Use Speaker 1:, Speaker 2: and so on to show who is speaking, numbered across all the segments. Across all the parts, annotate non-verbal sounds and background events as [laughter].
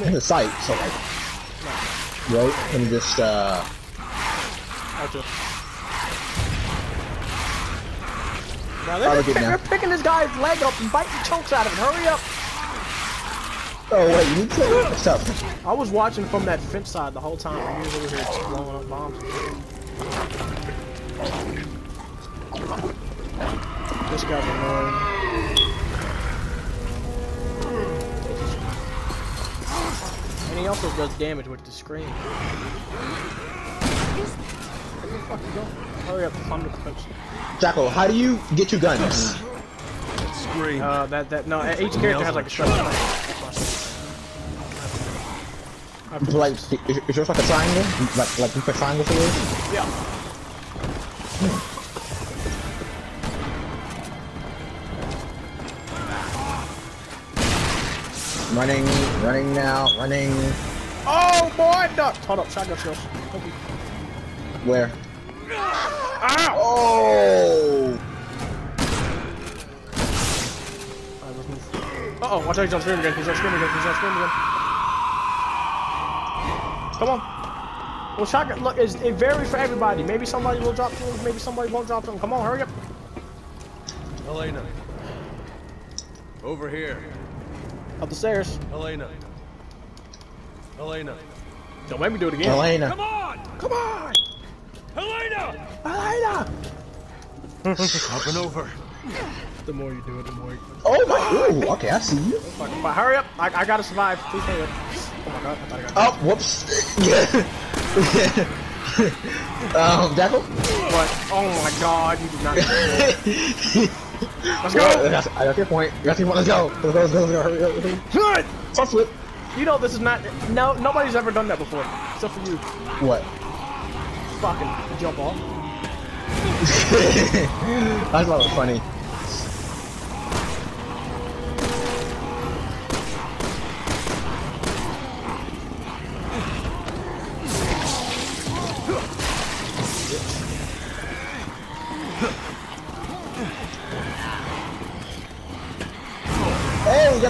Speaker 1: Come
Speaker 2: in the sight, so like, right? Let me just uh.
Speaker 1: Out. Now
Speaker 2: I'll
Speaker 1: they're,
Speaker 2: look it
Speaker 1: they're picking this guy's leg up and biting chunks out of it. Hurry up!
Speaker 2: Oh wait, you need to. What's up?
Speaker 1: I was watching from that fence side the whole time. and he was over here blowing up bombs. This guy's annoying. He also does damage with the screen. Where the fuck you going? Hurry up, climb the cliffs.
Speaker 2: Jacko, how do you get your guns?
Speaker 3: Scream.
Speaker 1: Uh, that, that, no, each character has like a special
Speaker 2: Like, is, is yours like a triangle? Like, like you put triangles for yours?
Speaker 1: Yeah.
Speaker 2: Running, running now, running.
Speaker 1: Oh boy, duck! Hold up, shotgun shells. Thank.
Speaker 2: Where?
Speaker 1: Ow!
Speaker 2: Oh!
Speaker 1: Alright, let's move. Uh oh, watch out, he's on screen again. He's on screen again. He's on screen again. Come on. Well, shotgun, look, it's, it varies for everybody. Maybe somebody will drop things, maybe somebody won't drop them. Come on, hurry up.
Speaker 3: Helena. Over here.
Speaker 1: Up the stairs.
Speaker 3: Helena. Helena.
Speaker 1: Don't make me do it again.
Speaker 2: Elena.
Speaker 3: Come on!
Speaker 1: Come on!
Speaker 3: Helena!
Speaker 1: Elena! [laughs]
Speaker 3: Up and over.
Speaker 1: The more you do it, the more you...
Speaker 2: Oh my! Ooh, okay, I see you.
Speaker 1: Fuck, but hurry up. I, I gotta survive. Please hurry up. Oh my god, I thought I got
Speaker 2: Oh, whoops. [laughs] um, Jacko?
Speaker 1: What? Oh my god, you did not. [laughs] Let's
Speaker 2: I
Speaker 1: go!
Speaker 2: got, I got your point. I got your point. Let's go. Let's go. Let's go. Let's go. Hurry up. hurry up. Front flip.
Speaker 1: You know this is not. No, nobody's ever done that before, except for you.
Speaker 2: What?
Speaker 1: Fucking jump off.
Speaker 2: I thought it was funny.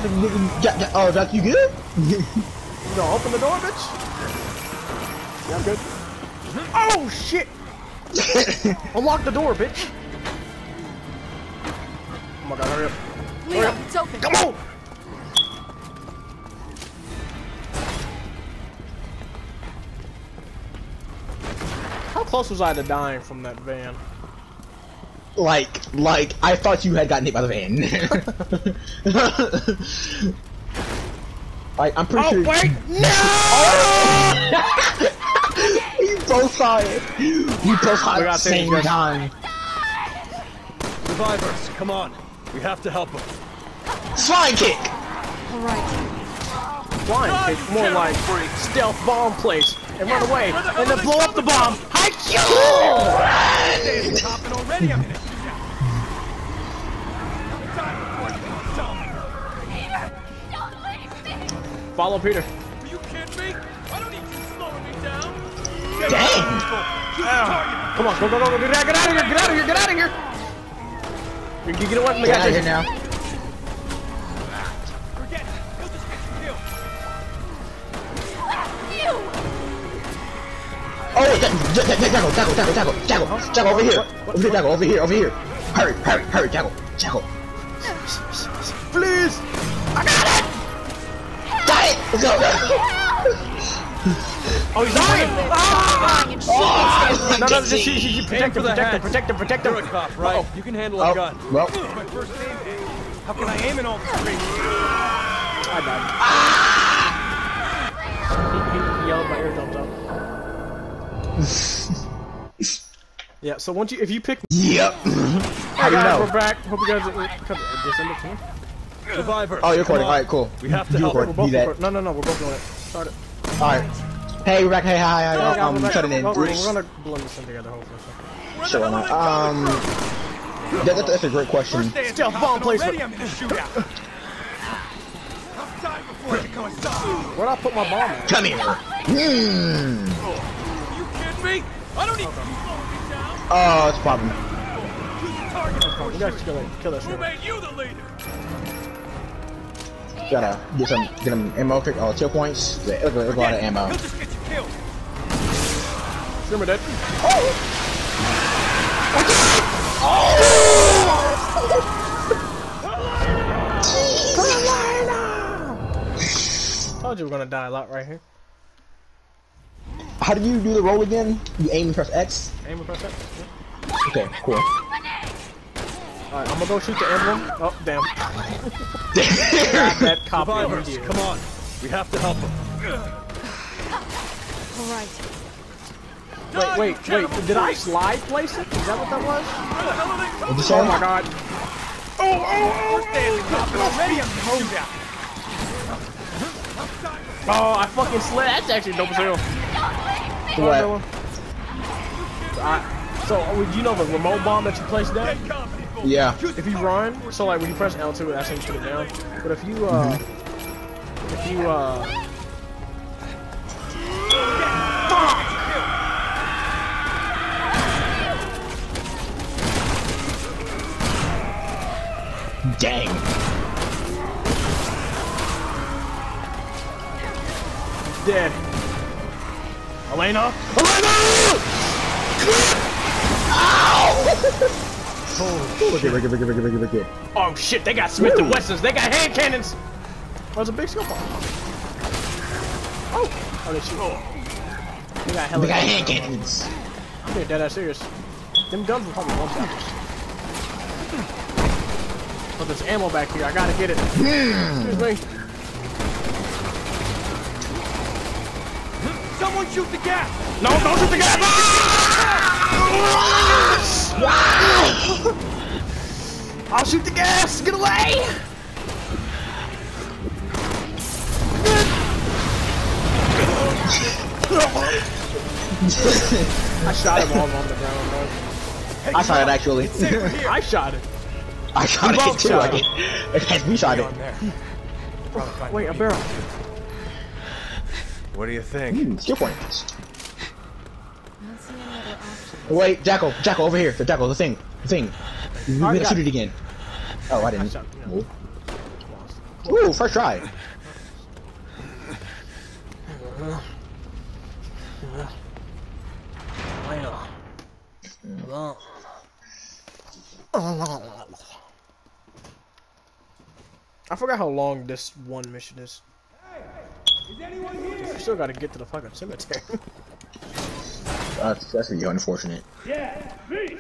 Speaker 2: Got the, you got, got, oh, Jack, you good? [laughs]
Speaker 1: You gonna open the door, bitch? Yeah, I'm good. Oh shit! [laughs] Unlock the door, bitch! Oh my god, hurry up.
Speaker 4: Leo, it's open.
Speaker 1: Come on! How close was I to dying from that van?
Speaker 2: Like, like, I thought you had gotten hit by the van. like, I'm pretty
Speaker 1: Oh
Speaker 2: sure.
Speaker 1: wait! No! [laughs]
Speaker 2: we both saw it. We both saw
Speaker 1: We
Speaker 2: it at the same
Speaker 1: these
Speaker 2: time.
Speaker 3: Survivors, come on. We have to help them.
Speaker 2: Flying kick.
Speaker 4: All right.
Speaker 1: Flying kick, more like stealth bomb place and run away and then blow up the bomb. Hi,
Speaker 3: Hopping already, I'm gonna
Speaker 4: Don't leave me.
Speaker 1: Follow Peter.
Speaker 3: Are you kidding me? Why don't you slowing me down?
Speaker 2: Dang.
Speaker 1: Come on, go, go, go, go, get out, get out of here, get out of here, get out of here. You, you get away from the
Speaker 2: Get out of here now. Jackal, Jackal, Jackal, Jackal, Jackal, Jackal, Jackal, over here. Over here, Jackal, over here, over here. Hurry, hurry, hurry, Jackal, Jackal.
Speaker 1: Please. I got it.
Speaker 2: Got it. Let's go.
Speaker 1: Oh, he's dying. Ah!
Speaker 4: And
Speaker 2: Oh,
Speaker 1: No, no,
Speaker 2: get
Speaker 1: just she, she, she,
Speaker 3: Aim
Speaker 1: protect
Speaker 3: for
Speaker 1: him, protect him, protect him, protect him.
Speaker 3: You're a cop, right? You can handle a
Speaker 2: Oh,
Speaker 3: gun.
Speaker 2: well,
Speaker 3: My first aim is. How can I aim in all this range?
Speaker 1: I died. He, he yelled my eardrums out. [laughs] Yeah, so once you, if you pick,
Speaker 2: yep.
Speaker 1: hey
Speaker 2: How do you
Speaker 1: guys,
Speaker 2: know?
Speaker 1: we're back. Hope you guys, uh, just end up here.
Speaker 3: Survivors.
Speaker 2: Oh, you're recording. Alright, cool.
Speaker 3: We have to
Speaker 2: You
Speaker 3: help
Speaker 2: record.
Speaker 1: We're
Speaker 3: them.
Speaker 1: both
Speaker 2: Do that.
Speaker 1: No, no, no, we're both doing it. Start it.
Speaker 2: Alright. Hey, we're back. Hey, hi, hi, hi.
Speaker 1: guys,
Speaker 2: I'm
Speaker 1: we're
Speaker 2: shutting in.
Speaker 1: We're, we're gonna blend this in together, hopefully.
Speaker 2: Sure, why not? Um, that, that, that's a great question.
Speaker 3: First
Speaker 1: Stealth bomb
Speaker 3: hopping
Speaker 1: placement.
Speaker 3: I'm gonna shoot out. I'll die before I become a zombie.
Speaker 1: Where'd I put my bomb at?
Speaker 2: Come here. Hmm.
Speaker 3: Are me? I don't need you slowing me down.
Speaker 2: Oh, it's a problem.
Speaker 3: Who's the target?
Speaker 1: We gotta kill, it, kill this
Speaker 3: Who
Speaker 1: guy.
Speaker 3: made you the leader?
Speaker 2: Gotta get some get them ammo trick or kill points. Yeah, Look, look a lot of ammo.
Speaker 3: He'll just get you killed.
Speaker 1: Remember that? Oh! Told you we're gonna die a lot right here.
Speaker 2: How do you do the roll again? You aim and press X.
Speaker 1: Aim and press that.
Speaker 2: Okay, cool.
Speaker 1: Alright, I'm gonna go shoot the emblem. Oh, damn. Grab that [laughs] copy over
Speaker 3: Survivors,
Speaker 1: here.
Speaker 3: come on. We have to help him.
Speaker 4: All right.
Speaker 1: Wait, wait, wait. Did I slide place it? Is that what that was?
Speaker 2: What'd you say?
Speaker 1: Oh my god. Oh, oh, oh! oh, oh.
Speaker 3: Ready up, hold down.
Speaker 1: Oh, I fucking slid. That's actually dope as hell.
Speaker 2: What?
Speaker 1: Alright, so, uh, you know the remote bomb that you place down?
Speaker 2: Yeah.
Speaker 1: If you run, so like when you press L2, that's how you put it down. But if you, uh, if you, uh,
Speaker 2: Dang.
Speaker 1: dead. Elena? Elena!
Speaker 2: At, look at.
Speaker 1: Oh shit, they got Smith and Wessons. They got hand cannons. Oh, there's a big scope on. Oh, oh, they shoot. Oh. They got hella.
Speaker 2: They got hand cannons.
Speaker 1: I'm being dead ass serious. Them guns will probably one shots. But there's ammo back here. I gotta get it. Excuse me.
Speaker 3: Someone shoot the gas.
Speaker 1: No, don't shoot the gas! I'll shoot the gas! Get away! I shot him all on the ground, bro.
Speaker 2: I shot it actually. [laughs]
Speaker 1: I shot it.
Speaker 2: I shot
Speaker 1: We
Speaker 2: it too.
Speaker 1: shot
Speaker 2: I
Speaker 1: it. [laughs]
Speaker 2: we shot it.
Speaker 3: There.
Speaker 1: Wait, a barrel.
Speaker 3: What do you think?
Speaker 2: Hmm, skill points.
Speaker 4: I don't see any other option.
Speaker 2: Wait, Jackal, Jackal, over here. The Jackal, the thing, the thing. You
Speaker 1: Alright,
Speaker 2: gotta shoot
Speaker 1: it.
Speaker 2: it again. Oh, I
Speaker 1: I
Speaker 2: didn't.
Speaker 1: shot, you know.
Speaker 2: Ooh, first try.
Speaker 1: I forgot how long this one mission is. You still gotta get to the fucking cemetery. [laughs]
Speaker 2: That's that's really unfortunate.
Speaker 5: Yeah, me.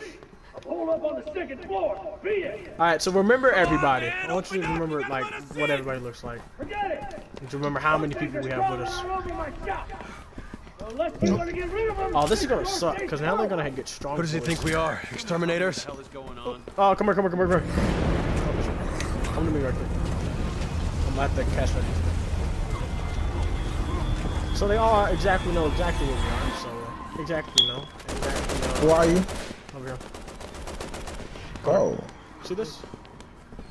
Speaker 5: I'm up on the second floor. Be it.
Speaker 1: Alright, so remember everybody. I want you to remember like what everybody looks like.
Speaker 5: Forget it.
Speaker 1: And to remember how many people we have with us.
Speaker 5: All over my shop. Unless you're gonna get rid of them.
Speaker 1: Oh, this is gonna suck, because now they're gonna get strong.
Speaker 3: Who does he think we are? Exterminators?
Speaker 1: Oh, come here, come here, come here, come here. Come to me right quick. I'm at the cash register. So they all exactly know exactly where we are, so uh, exactly know. Exactly
Speaker 2: Who are you?
Speaker 1: Over here.
Speaker 2: Oh.
Speaker 1: See this?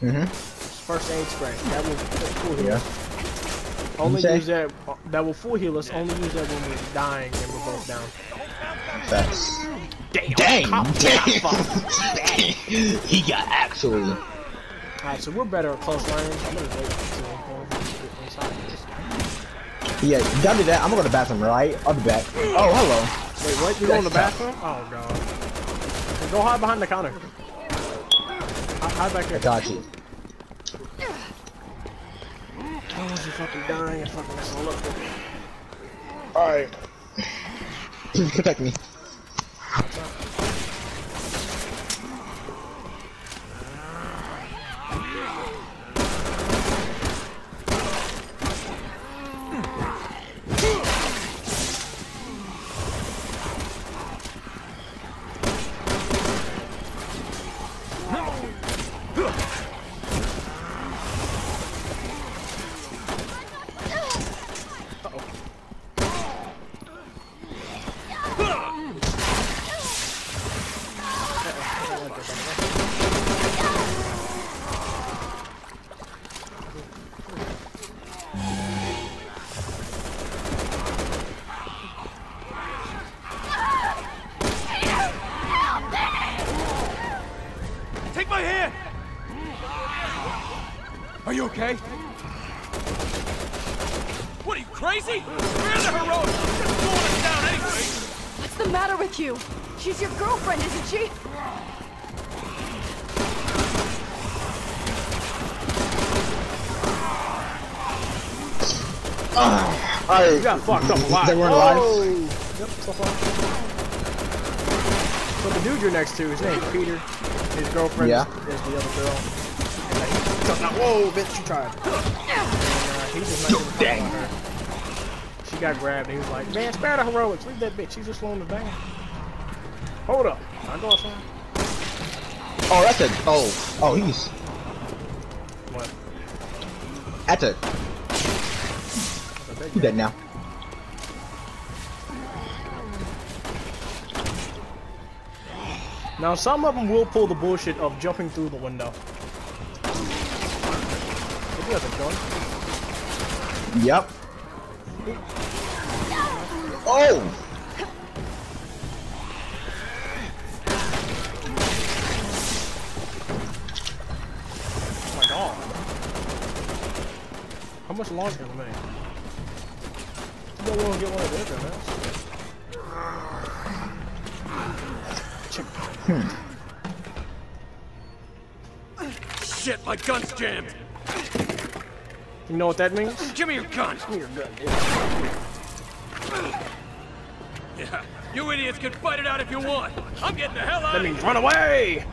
Speaker 2: Mm-hmm.
Speaker 1: First aid spray. That will full heal.
Speaker 2: Yeah.
Speaker 1: Only use that. That will full heal us. Only use that when we're dying and we're both down.
Speaker 2: That's.
Speaker 1: Damn.
Speaker 2: Dang! [laughs] Dang! Dang! He got actually.
Speaker 1: Alright, so we're better at close range. I'm gonna wait until uh, we get inside this.
Speaker 2: Yeah, you gotta do that. I'm gonna go to the bathroom, right? I'll be back. Oh, hello.
Speaker 1: Wait, what? You going to the bathroom? Oh god. Go hide behind the counter. Hi- Hide back
Speaker 2: I
Speaker 1: here.
Speaker 2: got you.
Speaker 1: Oh, you fucking dying and fucking messing up.
Speaker 2: Alright. Protect me. Are you okay?
Speaker 3: What, are you crazy? Are the? Just blowing us down anyway!
Speaker 4: What's the matter with you? She's your girlfriend, isn't she?
Speaker 2: Uh, I
Speaker 1: you got fucked up a
Speaker 2: lot. They were
Speaker 1: oh. alive. Yep, so far. But the dude you're next to, his name's Peter. His girlfriend
Speaker 2: yeah.
Speaker 1: is the other girl. And like, now, whoa, bitch, you tried. And, uh, he just not
Speaker 2: Dang.
Speaker 1: her. She got grabbed and he was like, man, spare the heroics. Leave that bitch. She's just slowing us down. Hold up. I go outside.
Speaker 2: Oh, that's a. Oh, oh, he's.
Speaker 1: What?
Speaker 2: That's a.
Speaker 1: That's a big
Speaker 2: He's dead now.
Speaker 1: Now, some of them will pull the bullshit of jumping through the window. If he has a gun.
Speaker 2: Yep. Oh!
Speaker 1: Oh my god. How much longer am I? You don't want to get one of those, man. Hmm.
Speaker 3: Shit, my gun's jammed.
Speaker 1: You know what that means?
Speaker 3: Give me your gun.
Speaker 1: Give me your gun, dude.
Speaker 3: Yeah, you idiots can fight it out if you want. I'm getting the hell out
Speaker 1: That means run away!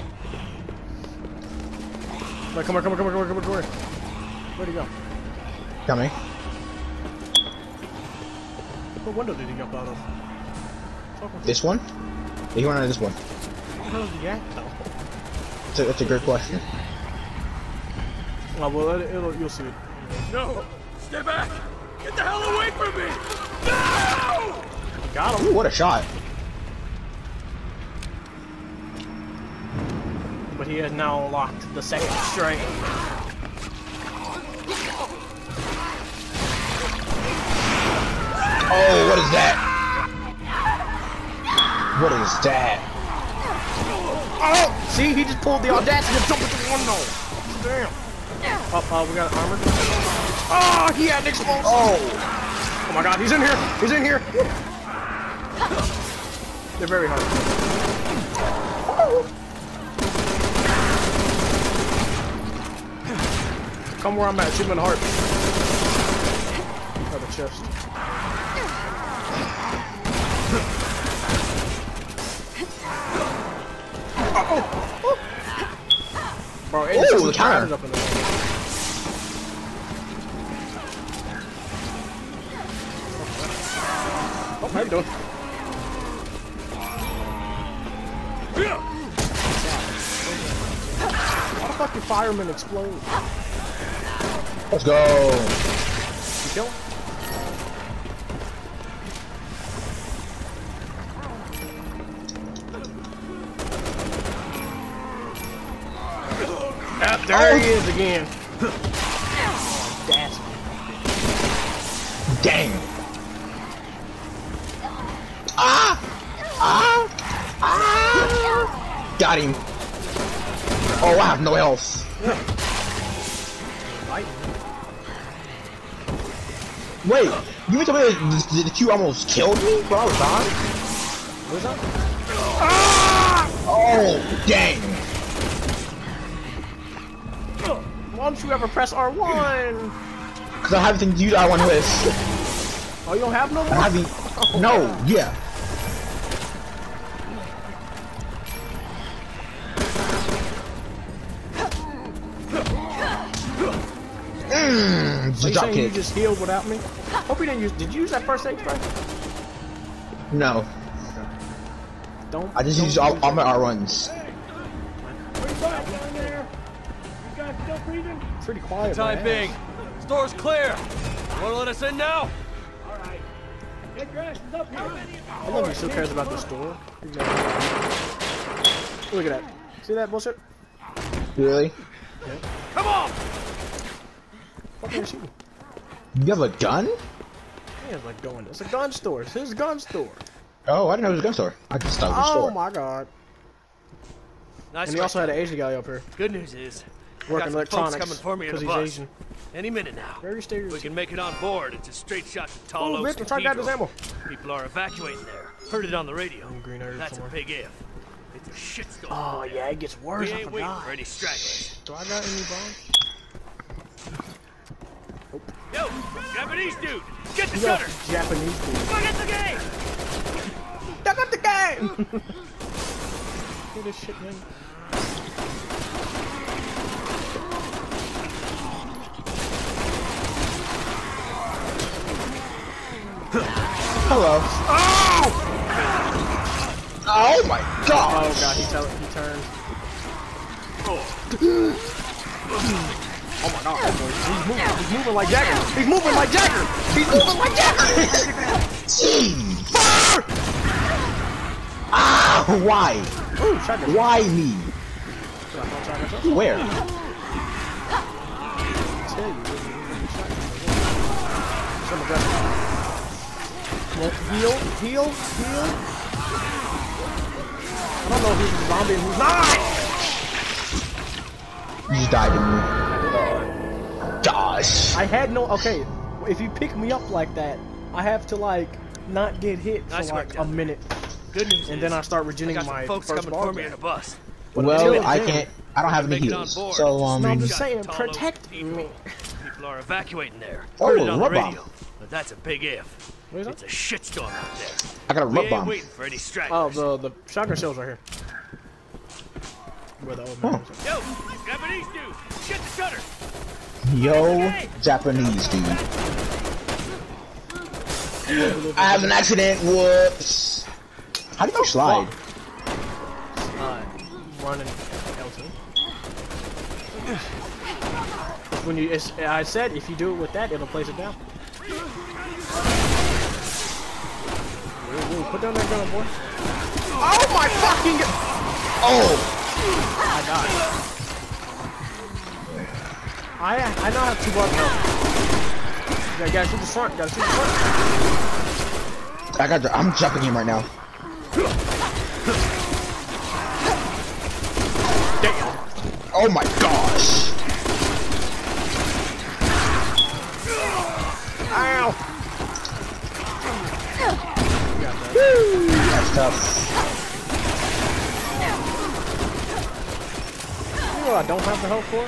Speaker 1: Come on, come on, come on, come on, come on, come on, come on. Where'd he go?
Speaker 2: Coming.
Speaker 1: What window did he jump out of?
Speaker 2: This one? He went out of this one.
Speaker 1: Where the hell is he at, though?
Speaker 2: That's a, that's a great question.
Speaker 1: Oh, well, it'll, you'll see it.
Speaker 3: No, stay back. Get the hell away from me. No!
Speaker 1: Got him.
Speaker 2: Ooh, what a shot.
Speaker 1: But he has now locked the second strength.
Speaker 2: Oh, what is that? What is that?
Speaker 1: Oh! See, he just pulled the audacity to jump into the window. Damn. Oh, uh, we got armor. Oh, he had an explosive.
Speaker 2: Oh!
Speaker 1: Oh my god, he's in here! He's in here! They're very hard. Come where I'm at, shoot him in the heart. Oh, the chest. Oh, oh. Bro, it
Speaker 2: Ooh,
Speaker 1: just
Speaker 2: the counter.
Speaker 1: up in there. You doing? Why the fuck did firemen explode?
Speaker 2: Let's go.
Speaker 1: You kill him? Ah, there he is again. That's
Speaker 2: Dang. Ah! Ah! Ah! Got him. Oh, I have no health. Wait, you mean tell me that, that, that you almost killed me while I was gone?
Speaker 1: What's that? Ah!
Speaker 2: Oh, dang.
Speaker 1: Why don't you ever press R1?
Speaker 2: Because I have everything to use I want with.
Speaker 1: Oh, you don't have no
Speaker 2: I
Speaker 1: more?
Speaker 2: have the... No, [laughs] yeah.
Speaker 1: So
Speaker 2: the
Speaker 1: you
Speaker 2: drop
Speaker 1: saying you just healed without me? Hope you didn't use. Did you use that first aid spray?
Speaker 2: No,
Speaker 1: Don't.
Speaker 2: I just
Speaker 1: don't
Speaker 2: use all,
Speaker 1: use
Speaker 2: all
Speaker 1: that.
Speaker 2: my R runs.
Speaker 5: What you down there? You guys still breathing?
Speaker 1: Pretty quiet.
Speaker 3: Time
Speaker 1: man.
Speaker 3: being. Store's clear. Want to let us in now?
Speaker 5: All right. Get your asses up here.
Speaker 1: I love he still cares about the store. Look at that. See that bullshit?
Speaker 2: Really?
Speaker 3: Come on!
Speaker 1: Fucking shooting.
Speaker 2: You have a gun?
Speaker 1: He has like going. It's a gun store. It's his gun store.
Speaker 2: Oh, I didn't know it was a gun store. I just thought it was a
Speaker 1: Oh
Speaker 2: store.
Speaker 1: my god.
Speaker 3: Nice
Speaker 1: And he also had an Asian guy up here.
Speaker 3: Good news is,
Speaker 1: working
Speaker 3: some folks coming
Speaker 1: electronics
Speaker 3: for me in
Speaker 1: because he's
Speaker 3: bus.
Speaker 1: Asian.
Speaker 3: Any minute now.
Speaker 1: Very
Speaker 3: We can make it on board. It's a straight shot to Tall
Speaker 1: Oh,
Speaker 3: Oaks
Speaker 1: bitch, I tried to this
Speaker 3: Cathedral.
Speaker 1: ammo.
Speaker 3: People are evacuating there. Heard it on the radio.
Speaker 1: In green area
Speaker 3: That's
Speaker 1: somewhere.
Speaker 3: a big if. It's a shitstorm.
Speaker 1: Oh yeah, it gets worse.
Speaker 3: we
Speaker 1: I
Speaker 3: ain't waiting
Speaker 1: forgot.
Speaker 3: for any stragglers.
Speaker 1: Do I got any bombs?
Speaker 3: Yo, Japanese dude, get the
Speaker 1: Yo,
Speaker 3: shutter.
Speaker 1: Japanese dude.
Speaker 3: Look at the game.
Speaker 1: Duck up the game! [laughs] Look at this shit, man.
Speaker 2: Hello. Oh, oh my god!
Speaker 1: Oh god, he tell he turned. [gasps] [gasps] Oh my god, boy, he's moving, he's moving like Jagger. He's moving like Jagger. He's moving like Jagger.
Speaker 2: Jeez! Ah! Why?
Speaker 1: Ooh, shotgun.
Speaker 2: Why me?
Speaker 1: Should I call shotgun shot?
Speaker 2: Where?
Speaker 1: tell you. Some aggressive. Well, heal, heal, heal. I don't know if he's a zombie who's not.
Speaker 2: You just died to me. Gosh.
Speaker 1: I had no. Okay, if you pick me up like that, I have to like not get hit for
Speaker 3: Nice work,
Speaker 1: like a
Speaker 3: Captain.
Speaker 1: minute,
Speaker 3: Good news
Speaker 1: and
Speaker 3: is,
Speaker 1: then I start
Speaker 3: I
Speaker 1: regenerating
Speaker 3: got
Speaker 1: my
Speaker 3: folks
Speaker 1: first
Speaker 3: coming for me in a bus.
Speaker 1: until
Speaker 2: Well, I
Speaker 1: then-
Speaker 2: can't. I don't have any
Speaker 3: Make
Speaker 2: heals. So,
Speaker 3: It's
Speaker 2: um.
Speaker 1: No, I'm
Speaker 3: Straight
Speaker 1: just saying,
Speaker 3: to Tall Oaks
Speaker 1: protect
Speaker 3: Cathedral.
Speaker 1: me.
Speaker 3: People are evacuating there.
Speaker 2: Oh,
Speaker 3: Heard it on the
Speaker 2: bomb.
Speaker 3: radio. But that's a big if.
Speaker 1: What is
Speaker 3: It's
Speaker 1: that?
Speaker 3: a shitstorm out there.
Speaker 2: I got a
Speaker 3: We
Speaker 2: remote
Speaker 3: ain't
Speaker 2: bomb.
Speaker 3: waiting for any
Speaker 1: Oh, the the shotgun shells right here. Where the old man is.
Speaker 3: Yo, Japanese dude, Shut the shutter.
Speaker 2: Yo, Japanese dude. I have an accident. Whoops. How do you slide?
Speaker 1: Uh, running L2. When you, it's, I said if you do it with that, it'll place it down. Whoa, whoa, put down that gun, boy. Oh my fucking!
Speaker 2: Oh,
Speaker 1: I died. I I now have two buttons. You gotta shoot the front. Gotta shoot the front.
Speaker 2: I got. I'm jumping him right now. Damn. Oh my gosh.
Speaker 1: Ow!
Speaker 2: That's tough.
Speaker 1: You know what I don't have the health for?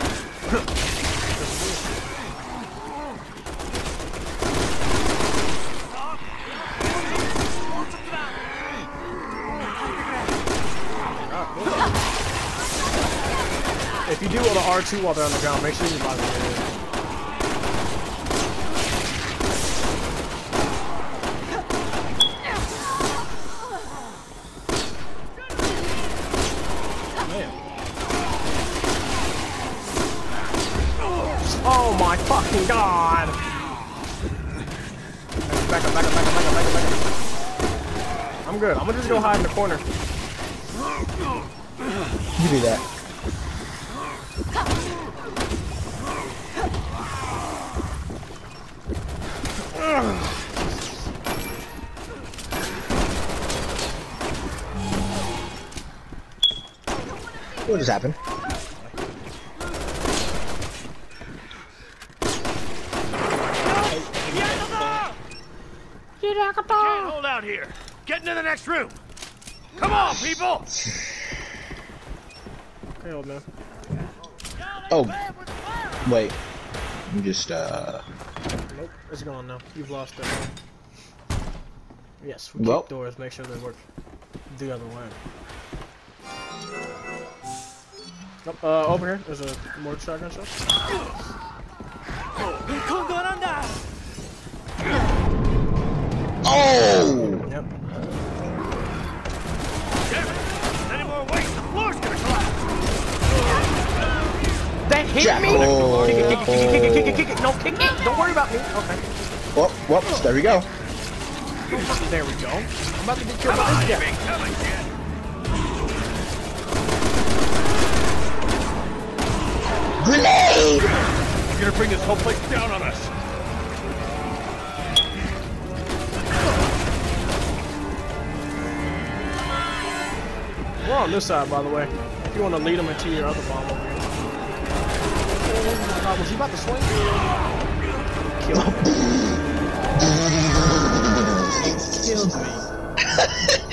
Speaker 1: If you do the R2 while they're on the ground, make sure you buy the Man. Oh my fucking god! I'm good. I'm gonna just go hide in the corner.
Speaker 2: You do that. What just happened?
Speaker 3: Can't hold out here. Get into the next room. Come on, people.
Speaker 1: Okay, old man.
Speaker 2: Oh, wait. I'm just, uh.
Speaker 1: Nope, it's gone now. You've lost it. Yes, we
Speaker 2: Well.
Speaker 1: kick doors, make sure they work the other way. Nope, uh, over here, there's a more shotgun shell.
Speaker 2: Oh!
Speaker 1: Yep.
Speaker 3: Damn it. Any more weight, the floor's gonna collapse.
Speaker 1: That hit
Speaker 2: Jack-
Speaker 1: me!
Speaker 2: Oh.
Speaker 1: Kick it, kick it, kick it, kick it, kick it. No, kick it! Don't worry about me. Okay.
Speaker 2: Whoop, whoops, there we go.
Speaker 1: There we go. I'm about to get killed
Speaker 3: Come
Speaker 1: by
Speaker 3: on,
Speaker 1: this guy.
Speaker 3: big coming, kid.
Speaker 2: Grenade!
Speaker 3: You're gonna bring this whole place down on us.
Speaker 1: We're on this side, by the way. If you want to lead them into your other bomb over here. my god, was he about to swing? Killed me. Killed me.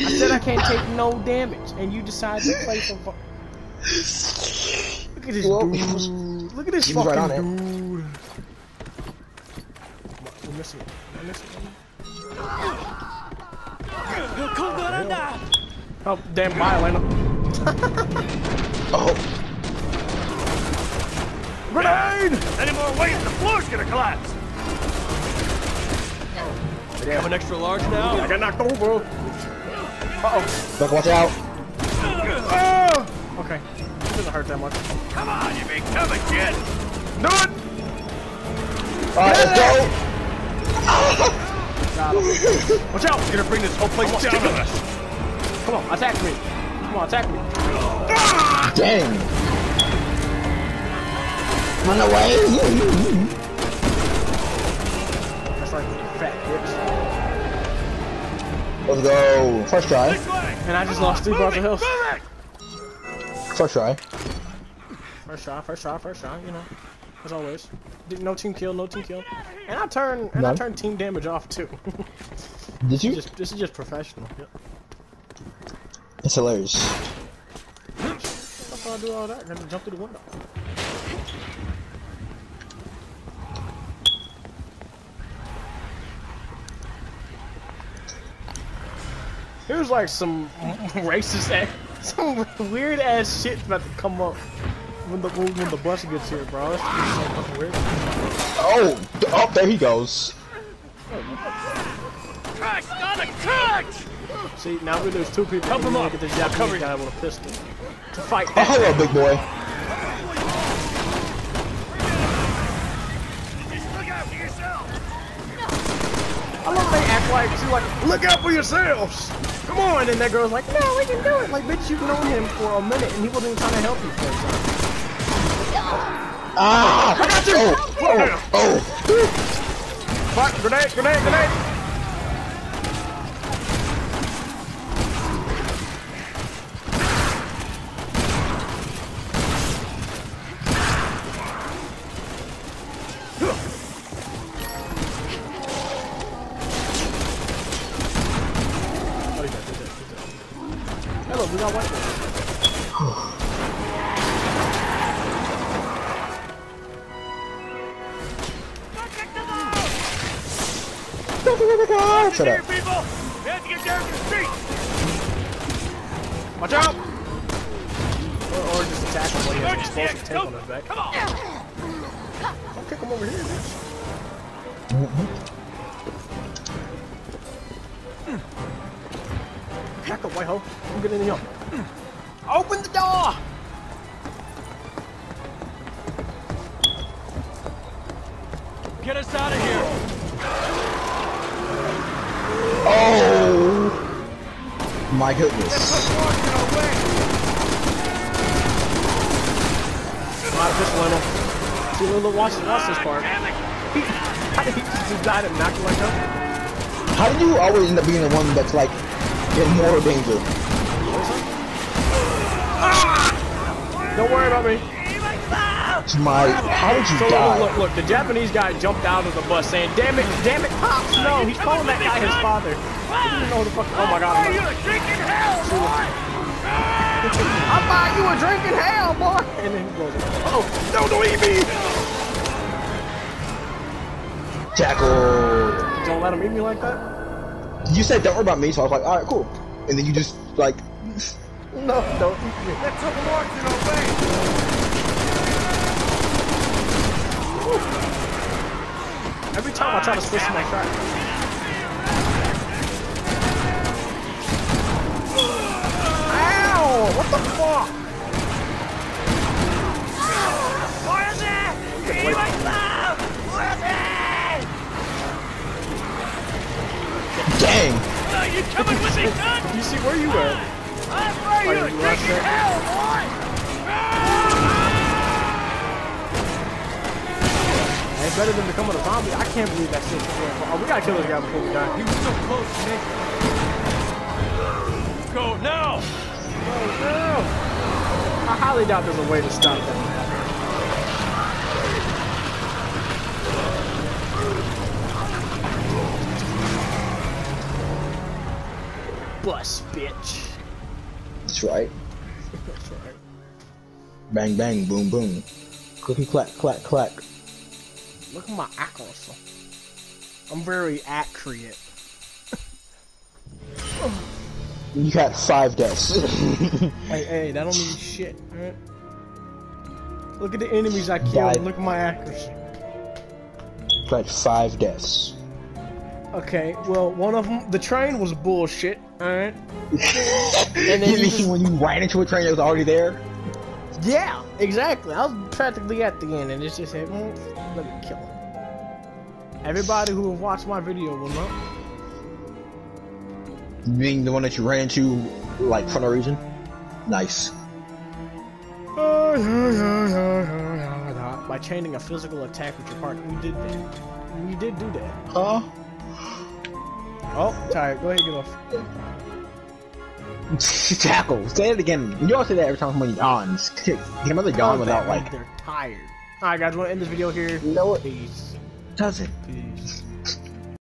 Speaker 1: I said I can't take no damage, and you decide to play some Look at this dude. Look at this
Speaker 2: he was
Speaker 1: fucking
Speaker 2: right on it.
Speaker 1: dude. Come on, We're missing it. We're missing it. Oh, damn, bye, Elena. [laughs]
Speaker 2: Oh,
Speaker 1: Grenade!
Speaker 3: Any more weight, the floor's gonna collapse.
Speaker 1: Yeah.
Speaker 3: Have an extra large now?
Speaker 1: I got knocked over. Uh-oh.
Speaker 2: Buck, watch out.
Speaker 1: Ah! Okay. It doesn't hurt that much.
Speaker 3: Come on, you big coming kid.
Speaker 1: Do it!
Speaker 2: Alright, let's go.
Speaker 1: Got. Watch out!
Speaker 3: You're gonna bring this whole place
Speaker 1: Come
Speaker 3: down on us.
Speaker 1: Come on, attack me. Come on, attack me.
Speaker 2: Dang. Run away.
Speaker 1: That's right, fat bitch.
Speaker 2: Let's go. First try.
Speaker 1: And I just lost two bars of health.
Speaker 2: First try.
Speaker 1: First try, first try, first try, you know. As always. No team kill, no team kill. And I turn and I turn team damage off too. [laughs]
Speaker 2: Did you?
Speaker 1: just this is just professional. Yep.
Speaker 2: It's hilarious.
Speaker 1: Why I do all that. I got to jump through the window. Here's like some [laughs] racist ass, [laughs] some weird ass shit about to come up when the when the bus gets here, bro. That's so fucking weird.
Speaker 2: Oh, oh, there he goes.
Speaker 3: Crash, got a crash.
Speaker 1: See, now we lose two people.
Speaker 3: Help him up.
Speaker 1: Get this Japanese guy with a pistol to fight
Speaker 2: Oh, hello, big boy.
Speaker 3: Just look out for yourself.
Speaker 1: I love they act like she's like, look out for yourselves. Come on, and that girl's like, no, we can do it. Like, bitch, you've known him for a minute, and he wasn't even trying to help you. For a second.
Speaker 2: Ah!
Speaker 1: I got you.
Speaker 2: Oh, oh, oh.
Speaker 1: Fuck, grenade, grenade, grenade. Back up, white hoe. I'm getting in here. Open the door!
Speaker 3: Get us out of here.
Speaker 2: Oh! My goodness.
Speaker 1: Not this little. See, Lilo, watch, watch this part. [laughs] he just die and knock like that?
Speaker 2: How did you always end up being the one that's like in mortal danger?
Speaker 1: Don't worry about me.
Speaker 2: It's my. How did you
Speaker 1: So look,
Speaker 2: die?
Speaker 1: look, look, the Japanese guy jumped out of the bus saying, damn it, damn it, Pops, no, he's calling that guy his father. He didn't know who the fuck, oh my god.
Speaker 3: Are
Speaker 1: I'm
Speaker 3: you
Speaker 1: like,
Speaker 3: drinking hell, boy?
Speaker 1: I thought you were drinking hell, boy. And then he goes, oh, no, don't eat me.
Speaker 2: Jackal.
Speaker 1: Don't let him eat me like that.
Speaker 2: You said don't worry about me, so I was like, all right, cool. And then you just like, [laughs]
Speaker 1: No, don't eat me.
Speaker 3: Let's hope it works in our way.
Speaker 1: Every time I try to switch my track. Ow! What the fuck?
Speaker 3: What is it?
Speaker 1: Get away from me.
Speaker 3: What is it?
Speaker 2: dang.
Speaker 3: Are you coming with me, son?
Speaker 1: You see where you at?
Speaker 3: I'm for you.
Speaker 1: you rushed
Speaker 3: hell, boy.
Speaker 1: It's better than becoming a zombie. I can't believe that shit. Oh, we gotta kill this guy before we die.
Speaker 3: You were so close, Nick. Go now.
Speaker 1: Go now! I highly doubt there's a way to stop that. Bus, bitch.
Speaker 2: That's right. [laughs]
Speaker 1: That's right.
Speaker 2: Bang bang, boom boom. Clicky clack clack clack.
Speaker 1: Look at my accuracy. I'm very accurate.
Speaker 2: You had five deaths. [laughs]
Speaker 1: Hey, hey, that don't mean shit, alright? Look at the enemies I killed. Look at my accuracy.
Speaker 2: Had five deaths.
Speaker 1: Okay, well, one of them, the train was bullshit, alright? [laughs]
Speaker 2: and
Speaker 1: then
Speaker 2: you
Speaker 1: you
Speaker 2: mean
Speaker 1: just-
Speaker 2: when you ran into a train that was already there?
Speaker 1: Yeah, exactly. I was practically at the end, and it's just said, well, mm, let me kill him. Everybody who have watched my video will know.
Speaker 2: Being the one that you ran into, like, for no reason? Nice. [laughs]
Speaker 1: By chaining a physical attack with your partner, we did that. We did do that.
Speaker 2: Huh?
Speaker 1: Oh, tired. Go ahead, get off. [laughs]
Speaker 2: Tackle. Say it again. You all say that every time somebody yawns. [laughs] Get another yawn without, like,
Speaker 1: they're tired. Alright, guys, we want to end this video here?
Speaker 2: No, it
Speaker 1: Peace.
Speaker 2: doesn't.
Speaker 1: Peace.